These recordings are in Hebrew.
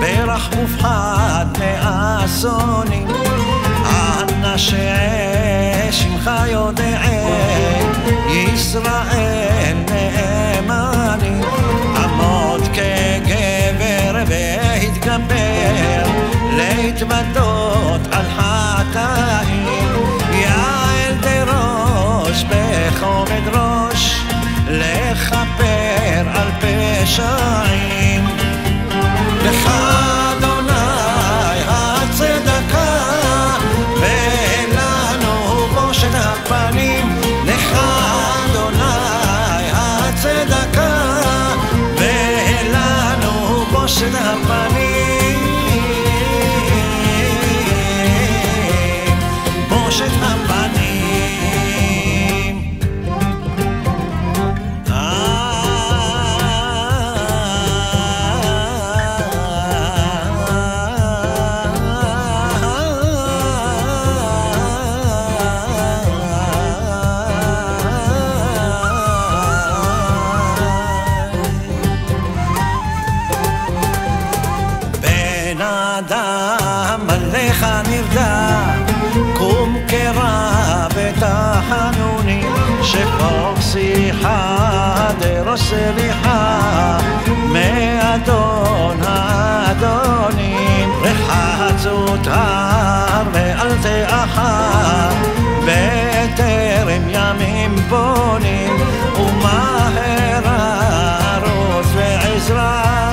ברח מופחד מאסונים. אנא שמך יודע, ישראל נאמני, עמוד כגבר והתגבר, להתוודות sedap עמלך נרדם, קום קרא ותחנוני, שפוך שיחה דרוש סליחה, מאדון האדונים, רחצות הר ואל תאחר, בטרם ימים בונים, ומהר הרוס ועזרה,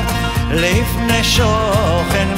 לפני שוכן